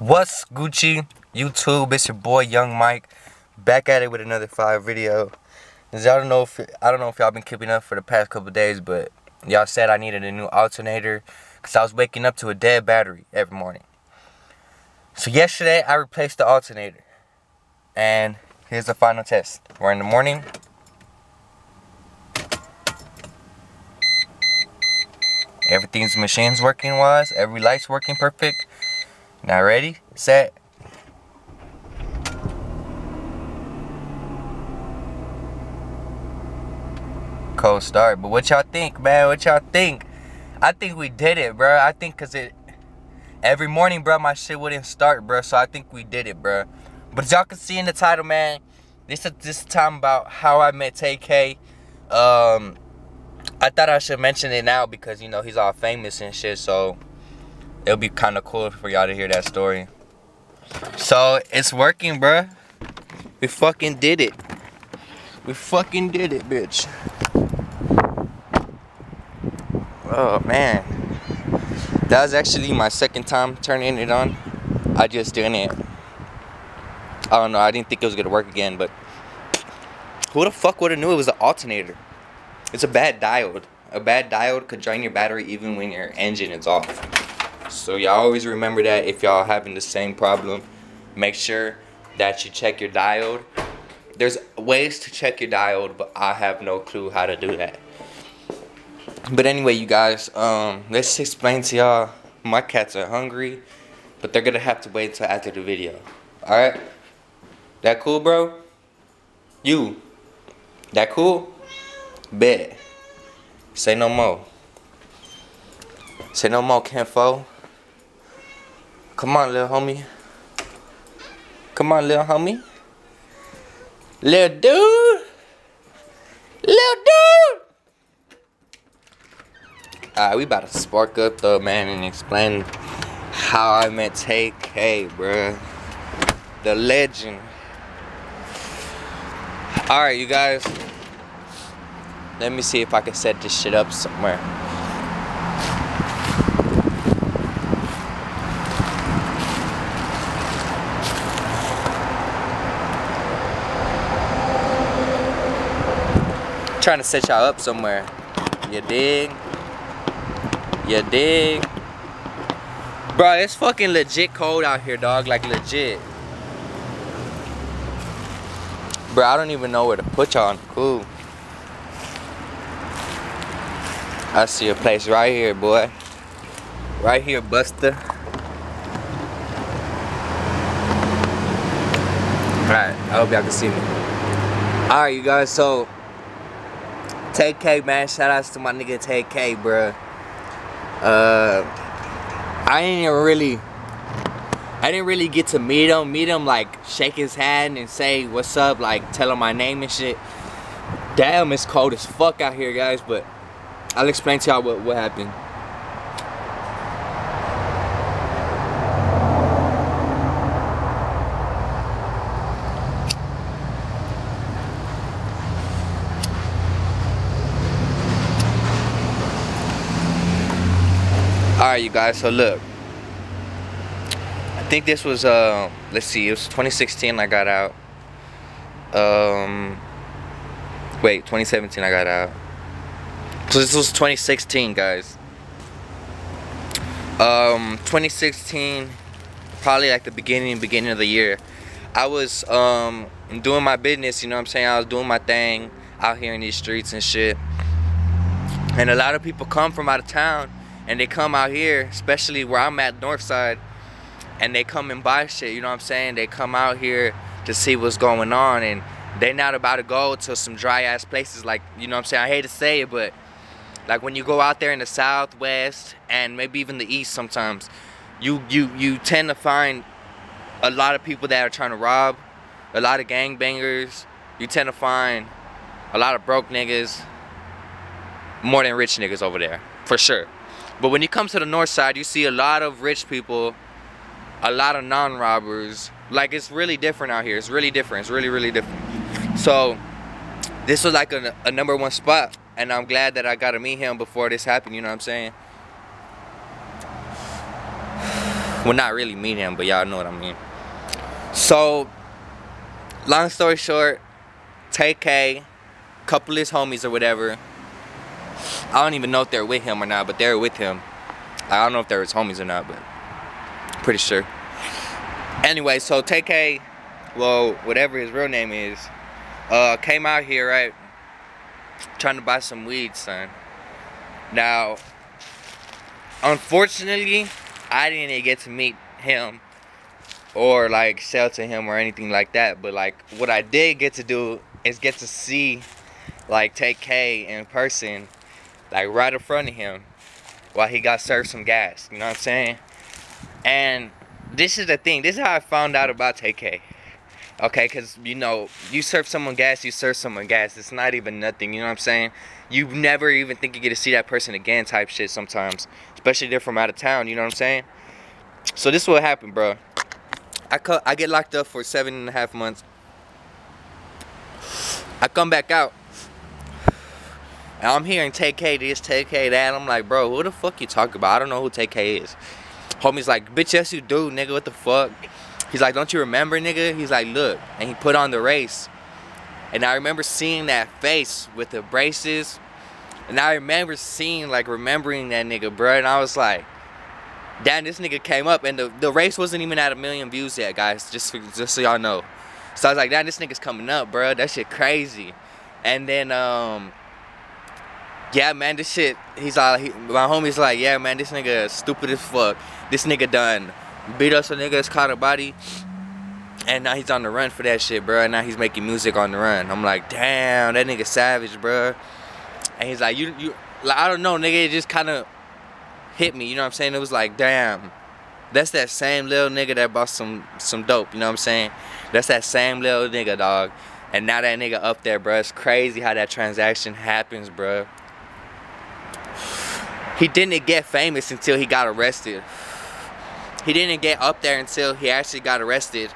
What's Gucci? YouTube, it's your boy Young Mike, back at it with another fire video. Cause I don't know if I don't know if y'all been keeping up for the past couple days, but y'all said I needed a new alternator, cause I was waking up to a dead battery every morning. So yesterday I replaced the alternator, and here's the final test. We're in the morning. Everything's machine's working wise, every light's working perfect. Now ready, set. Cold start. But what y'all think, man? What y'all think? I think we did it, bro. I think cause it every morning, bro, my shit wouldn't start, bro. So I think we did it, bro. But as y'all can see in the title, man, this is this time about how I met Tay-K. Um, I thought I should mention it now because you know he's all famous and shit. So it'll be kind of cool for y'all to hear that story. So it's working, bruh. We fucking did it. We fucking did it, bitch. Oh man. That was actually my second time turning it on. I just didn't. I don't know. I didn't think it was gonna work again, but who the fuck would have knew it was an alternator? It's a bad diode. A bad diode could drain your battery even when your engine is off. So y'all always remember that if y'all having the same problem, make sure that you check your diode. There's ways to check your diode, but I have no clue how to do that. But anyway, you guys, um, let's explain to y'all. My cats are hungry, but they're gonna have to wait until after the video. All right? That cool, bro? You? That cool? Bet. Say no more. Say no more, Kenfo. Come on, little homie. Come on, little homie. Little dude. Little dude. Alright, we about to spark up though, man, and explain how I met Tay-K, bruh. The legend. Alright, you guys. Let me see if I can set this shit up somewhere. Trying to set y'all up somewhere. You dig? You dig? Bro, it's fucking legit cold out here, dog. Like, legit. Bro, I don't even know where to put y'all on cool. I see a place right here, boy. Right here, Buster. Alright, I hope y'all can see me. Alright, you guys, so Tay-K, man. Shout outs to my nigga Tay-K, bro. Uh, I didn't even really, I didn't really get to meet him. Meet him, like, shake his hand and say, what's up, like, tell him my name and shit. Damn, it's cold as fuck out here, guys, but I'll explain to y'all what, what happened. Alright, you guys, so look. I think this was, uh, let's see, it was 2016 I got out. Um, wait, 2017 I got out. So this was 2016, guys. Um, 2016, probably like the beginning, beginning of the year. I was, um, doing my business, you know what I'm saying? I was doing my thing out here in these streets and shit. And a lot of people come from out of town and they come out here, especially where I'm at, north side, and they come and buy shit, you know what I'm saying? They come out here to see what's going on, and they not about to go to some dry ass places like, you know what I'm saying? I hate to say it, but like when you go out there in the southwest and maybe even the east sometimes, you you you tend to find a lot of people that are trying to rob, a lot of gangbangers. You tend to find a lot of broke niggas, more than rich niggas over there, for sure. But when you come to the north side, you see a lot of rich people, a lot of non-robbers. Like it's really different out here. It's really different. It's really, really different. So this was like a, a number one spot. And I'm glad that I got to meet him before this happened, you know what I'm saying? Well, not really meet him, but y'all know what I mean. So, long story short, Tay-K, couple of his homies or whatever. I don't even know if they're with him or not, but they're with him. I don't know if they're his homies or not, but pretty sure. Anyway, so Tay-K, well, whatever his real name is, uh, came out here, right? Trying to buy some weed, son. Now, unfortunately, I didn't get to meet him or like sell to him or anything like that. But like what I did get to do is get to see like Tay-K in person, like right in front of him while he got served some gas. You know what I'm saying? And this is the thing. This is how I found out about Tay-K. Okay, because, you know, you serve someone gas, you serve someone gas. It's not even nothing, you know what I'm saying? You never even think you get to see that person again type shit sometimes. Especially if they're from out of town, you know what I'm saying? So this is what happened, bro. I, I get locked up for seven and a half months. I come back out. And I'm hearing Tay-K this, Tay-K that. I'm like, bro, who the fuck you talking about? I don't know who Tay-K is. Homie's like, bitch, yes you do, nigga, what the fuck? He's like, don't you remember, nigga? He's like, look. And he put on the race. And I remember seeing that face with the braces. And I remember seeing, like, remembering that nigga, bro. And I was like, damn, this nigga came up. And the, the race wasn't even at a million views yet, guys. Just, just so y'all know. So I was like, damn, this nigga's coming up, bro. That shit crazy. And then, um, yeah, man, this shit, he's all, he, my homie's like, yeah, man, this nigga stupid as fuck. This nigga done beat us a nigga's caught a body. And now he's on the run for that shit, bro. And now he's making music on the run. I'm like, damn, that nigga savage, bro. And he's like, you, you, like, I don't know, nigga. It just kind of hit me. You know what I'm saying? It was like, damn, that's that same little nigga that bought some, some dope. You know what I'm saying? That's that same little nigga, dog. And now that nigga up there, bro. It's crazy how that transaction happens, bro. He didn't get famous until he got arrested he didn't get up there until he actually got arrested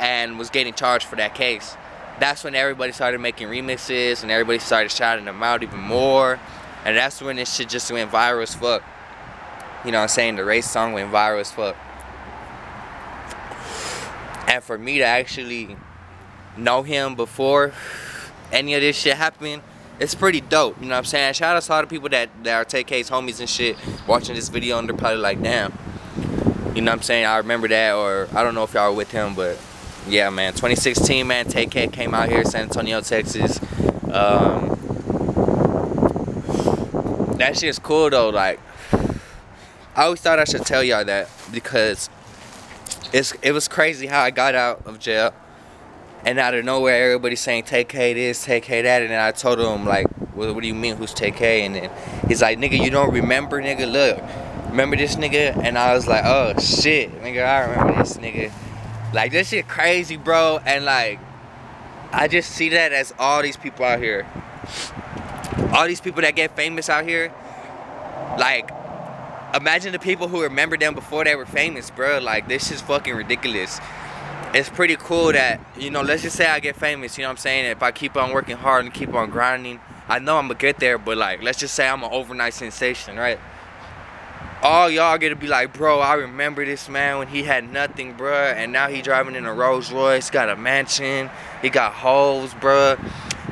and was getting charged for that case. That's when everybody started making remixes and everybody started shouting him out even more. And that's when this shit just went viral as fuck. You know what I'm saying? The race song went viral as fuck. And for me to actually know him before any of this shit happened, it's pretty dope. You know what I'm saying? Shout out to all the people that, that are Tay-K's homies and shit watching this video and they're probably like, damn you know what I'm saying? I remember that, or I don't know if y'all were with him, but yeah, man. 2016, man. Tay-K came out here, San Antonio, Texas. Um, that shit's cool though. Like, I always thought I should tell y'all that because it's it was crazy how I got out of jail, and out of nowhere, everybody's saying Tay-K this, Tay-K that, and then I told him like, well, what do you mean? Who's Tay-K? And then he's like, nigga, you don't remember, nigga? Look remember this nigga? And I was like, oh shit, nigga, I remember this nigga. Like this shit crazy, bro. And like, I just see that as all these people out here. All these people that get famous out here. Like, imagine the people who remember them before they were famous, bro. Like, this is fucking ridiculous. It's pretty cool that, you know, let's just say I get famous, you know what I'm saying? If I keep on working hard and keep on grinding, I know I'm gonna get there, but like, let's just say I'm an overnight sensation, right? all y'all gonna be like, bro, I remember this man when he had nothing, bro, and now he driving in a Rolls Royce, got a mansion, he got hoes, bro.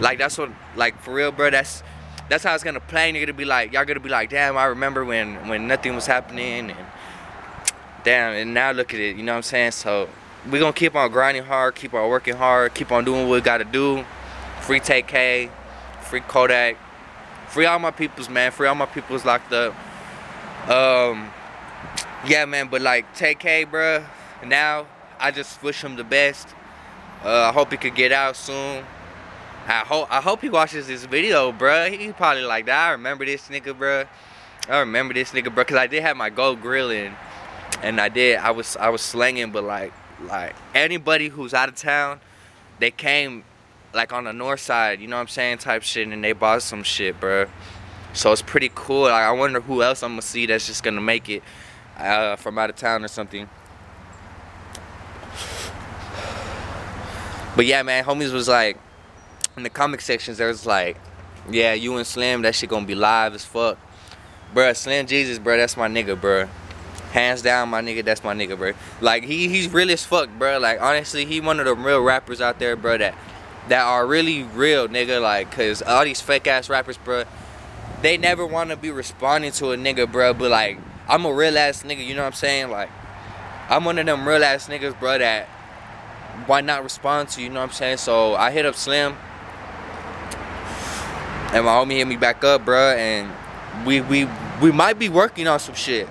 Like that's what, like for real, bro. That's that's how it's gonna play. And you're gonna be like, y'all gonna be like, damn, I remember when when nothing was happening, and damn, and now look at it. You know what I'm saying? So we gonna keep on grinding hard, keep on working hard, keep on doing what we gotta do. Free Tay-K, free Kodak, free all my peoples, man. Free all my peoples locked up. Um, yeah, man, but like Tay-K, bruh, now I just wish him the best. Uh, I hope he could get out soon. I hope I hope he watches this video, bruh. He probably like that. I remember this nigga, bruh. I remember this nigga, bruh, cause I did have my gold grilling, and I did. I was I was slanging, but like like anybody who's out of town, they came like on the north side, you know what I'm saying, type shit, and they bought some shit, bruh. So it's pretty cool. Like, I wonder who else I'm gonna see that's just gonna make it uh, from out of town or something. But yeah, man, homies was like, in the comic sections, there was like, yeah, you and Slim, that shit gonna be live as fuck. Bruh, Slim Jesus, bruh, that's my nigga, bruh. Hands down, my nigga, that's my nigga, bro. Like he he's real as fuck, bro. Like honestly, he one of the real rappers out there, bro. That that are really real, nigga. Like, cause all these fake ass rappers, bro, they never want to be responding to a nigga, bro. But like, I'm a real ass nigga. You know what I'm saying? Like, I'm one of them real ass niggas, bro. That why not respond to? You know what I'm saying? So I hit up Slim, and my homie hit me back up, bro, and we we we might be working on some shit.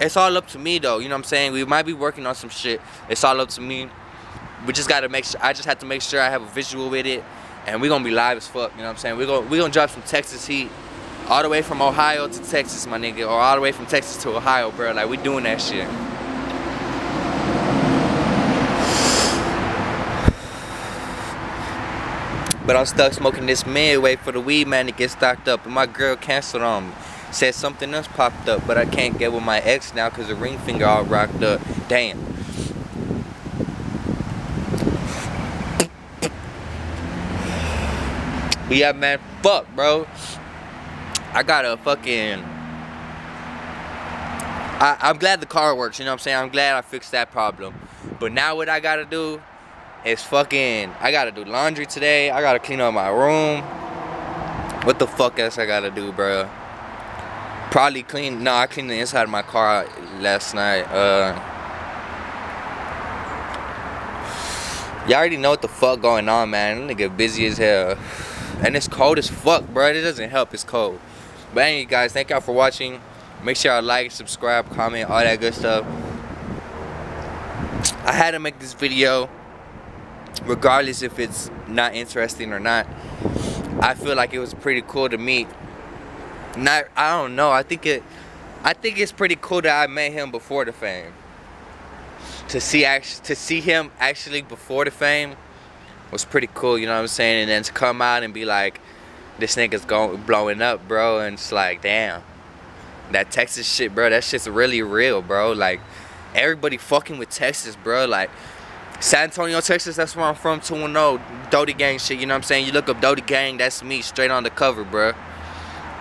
It's all up to me though, you know what I'm saying? We might be working on some shit. It's all up to me. We just gotta make sure I just have to make sure I have a visual with it. And we're gonna be live as fuck, you know what I'm saying? We're gonna we gonna drop some Texas heat all the way from Ohio to Texas, my nigga, or all the way from Texas to Ohio, bro. Like we doing that shit. But I'm stuck smoking this midway for the weed man to get stocked up, and my girl canceled on me. Said something else popped up, but I can't get with my ex now because the ring finger all rocked up. Damn. Yeah, man, fuck, bro. I got a fucking. I, I'm glad the car works, you know what I'm saying? I'm glad I fixed that problem. But now what I gotta do is fucking. I gotta do laundry today. I gotta clean up my room. What the fuck else I gotta do, bro? Probably clean. No, I cleaned the inside of my car last night. Uh, y'all already know what the fuck going on, man. Nigga busy as hell, and it's cold as fuck, bro. It doesn't help. It's cold. But anyway, guys, thank y'all for watching. Make sure y'all like, subscribe, comment, all that good stuff. I had to make this video, regardless if it's not interesting or not. I feel like it was pretty cool to meet not I don't know. I think it I think it's pretty cool that I met him before the fame. To see act to see him actually before the fame was pretty cool, you know what I'm saying? And then to come out and be like, this nigga's going blowing up, bro, and it's like, damn. That Texas shit, bro, that shit's really real, bro. Like everybody fucking with Texas, bro. Like San Antonio, Texas, that's where I'm from, 210. Dodi Gang shit, you know what I'm saying? You look up Dodi Gang, that's me straight on the cover, bro.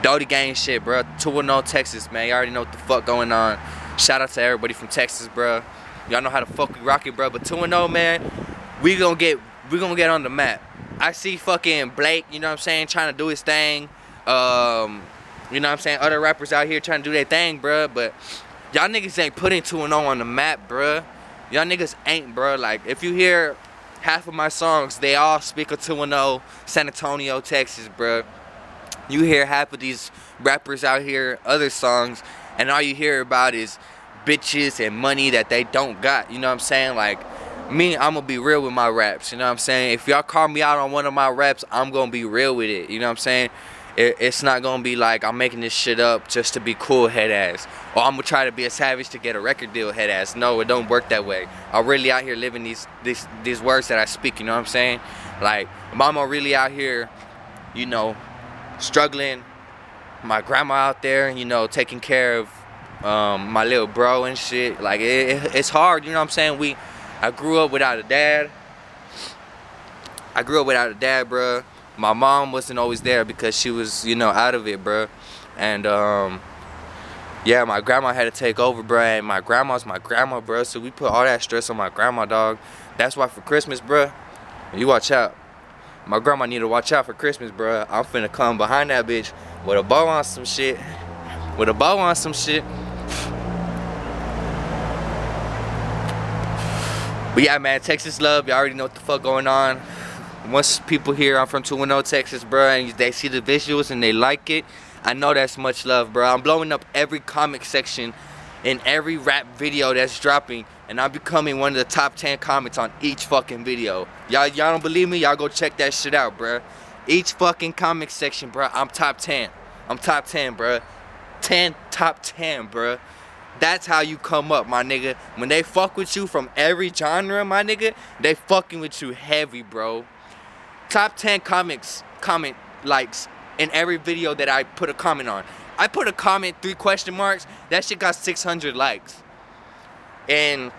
Dodi Gang shit, bro. 210 Texas, man. Y'all already know what the fuck going on. Shout out to everybody from Texas, bro. Y'all know how to fuck we rock it, bro. But 210, man, we gonna get we gonna get on the map. I see fucking Blake, you know what I'm saying, trying to do his thing. Um, you know what I'm saying? Other rappers out here trying to do their thing, bro. But y'all niggas ain't putting 210 on the map, bro. Y'all niggas ain't, bro. Like, if you hear half of my songs, they all speak of 210 San Antonio, Texas, bro you hear half of these rappers out here, other songs, and all you hear about is bitches and money that they don't got. You know what I'm saying? Like, me, I'm gonna be real with my raps. You know what I'm saying? If y'all call me out on one of my raps, I'm gonna be real with it. You know what I'm saying? It, it's not gonna be like I'm making this shit up just to be cool, head ass. Or I'm gonna try to be a savage to get a record deal, head ass. No, it don't work that way. I'm really out here living these these these words that I speak. You know what I'm saying? Like, mama really out here, you know, struggling. My grandma out there, you know, taking care of um, my little bro and shit. Like it, it, it's hard, you know what I'm saying? We, I grew up without a dad. I grew up without a dad, bro. My mom wasn't always there because she was, you know, out of it, bro. And um, yeah, my grandma had to take over, bro. And my grandma's my grandma, bro. So we put all that stress on my grandma, dog. That's why for Christmas, bro, you watch out. My grandma need to watch out for Christmas, bro. I'm finna come behind that bitch with a bow on some shit. With a bow on some shit. But yeah, man, Texas love. Y'all already know what the fuck going on. Once people here, I'm from 210 Texas, bro, and they see the visuals and they like it, I know that's much love, bro. I'm blowing up every comment section in every rap video that's dropping and I'm becoming one of the top 10 comments on each fucking video. Y'all y'all don't believe me? Y'all go check that shit out, bruh. Each fucking comment section, bruh, I'm top 10. I'm top 10, bruh. 10, top 10, bruh. That's how you come up, my nigga. When they fuck with you from every genre, my nigga, they fucking with you heavy, bro. Top 10 comics, comment likes in every video that I put a comment on. I put a comment, three question marks. That shit got 600 likes. And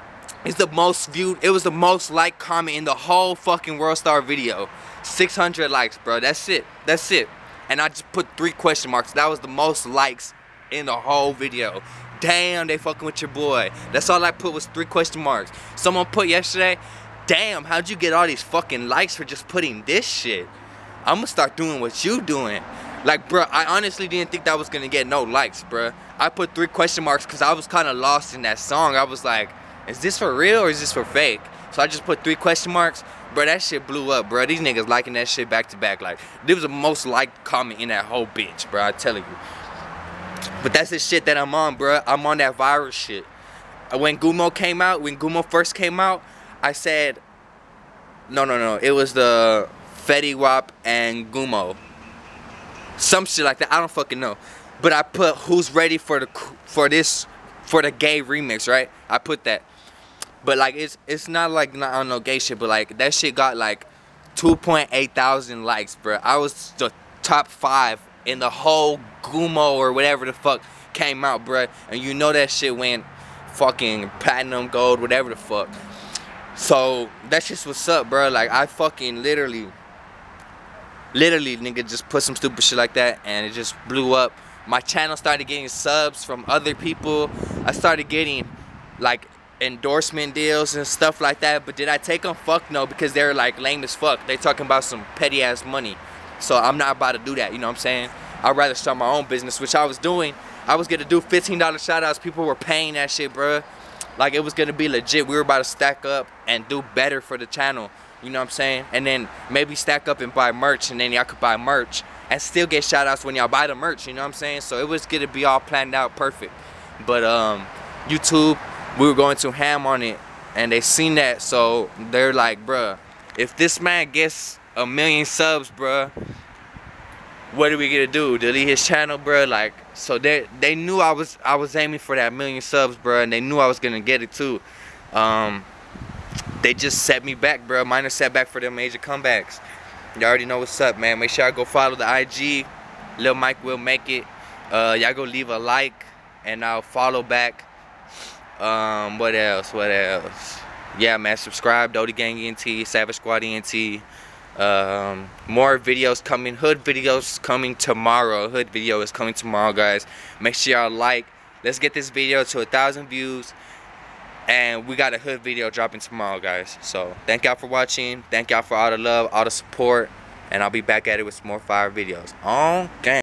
it's the most viewed, it was the most liked comment in the whole fucking World Star video. 600 likes, bro. That's it. That's it. And I just put three question marks. That was the most likes in the whole video. damn, they fucking with your boy. That's all I put was three question marks. Someone put yesterday, damn, how'd you get all these fucking likes for just putting this shit? I'm gonna start doing what you doing. Like, bro, I honestly didn't think that was gonna get no likes, bro. I put three question marks because I was kind of lost in that song. I was like, is this for real or is this for fake? So I just put three question marks. Bro, that shit blew up, bro. These niggas liking that shit back to back. Like, this was the most liked comment in that whole bitch, bro. I telling you. But that's the shit that I'm on, bro. I'm on that viral shit. Uh, when Gummo came out, when Gummo first came out, I said, no, no, no. It was the Fetty Wap and Gummo. Some shit like that. I don't fucking know. But I put who's ready for the for this for the gay remix, right? I put that. But like it's it's not like not on no gay shit, but like that shit got like 2.8 thousand likes, bro. I was the top five in the whole Gummo or whatever the fuck came out, bro. And you know that shit went fucking platinum, gold, whatever the fuck. So that's just what's up, bro. Like I fucking literally, literally, nigga, just put some stupid shit like that, and it just blew up. My channel started getting subs from other people. I started getting like endorsement deals and stuff like that. But did I take them? Fuck no, because they're like lame as fuck. They talking about some petty ass money. So I'm not about to do that, you know what I'm saying? I'd rather start my own business, which I was doing. I was gonna do $15 shout outs. People were paying that shit, bruh. Like it was gonna be legit. We were about to stack up and do better for the channel. You know what I'm saying? And then maybe stack up and buy merch and then y'all could buy merch and still get shout outs when y'all buy the merch, you know what I'm saying? So it was gonna be all planned out perfect. But um YouTube, we were going to ham on it and they seen that so they're like, bruh, if this man gets a million subs, bruh, what are we gonna do? Delete his channel, bruh? Like, so they they knew I was I was aiming for that million subs, bruh, and they knew I was gonna get it too. Um, they just set me back, bruh. Minor setback for their major comebacks. You already know what's up, man. Make sure I go follow the IG. Lil Mike will make it. Uh, y'all go leave a like and I'll follow back. Um, what else? What else? Yeah, man. Subscribe. Dodi Gang ENT, Savage Squad ENT. Um, more videos coming. Hood videos coming tomorrow. Hood video is coming tomorrow, guys. Make sure y'all like. Let's get this video to a thousand views. And we got a hood video dropping tomorrow, guys. So thank y'all for watching. Thank y'all for all the love, all the support. And I'll be back at it with some more fire videos. On game.